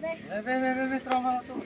Beh, beh, beh, beh, vai, trovalo tu.